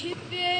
Kibir.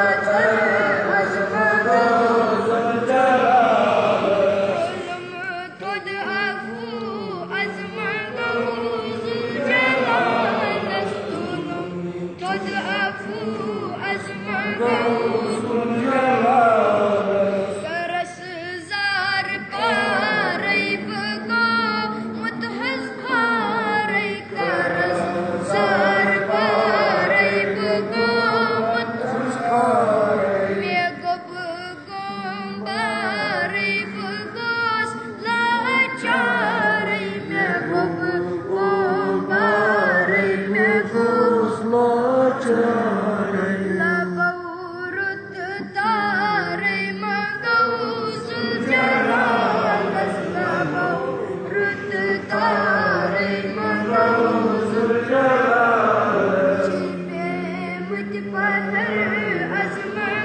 Father. فتى الأزمان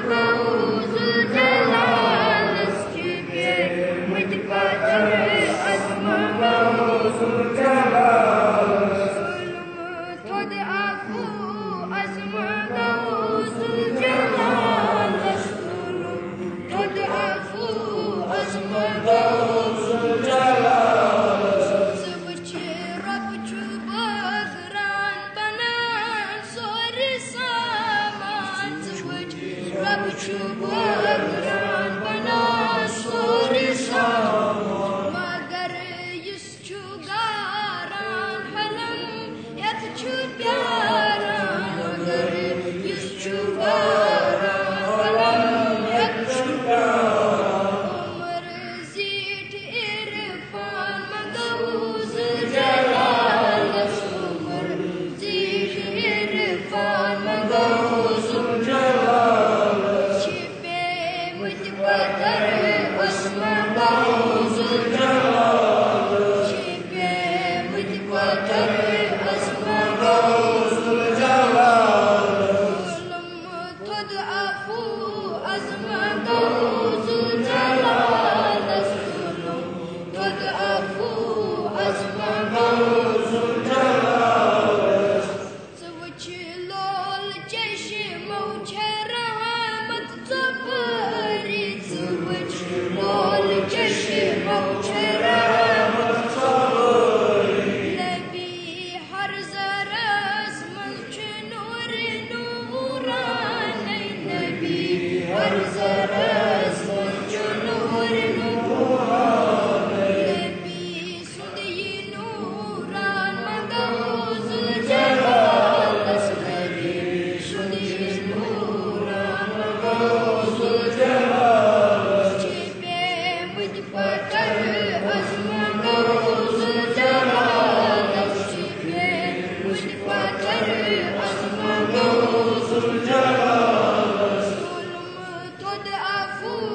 Ooh.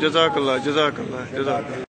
جزاک اللہ جزاک اللہ جزاک اللہ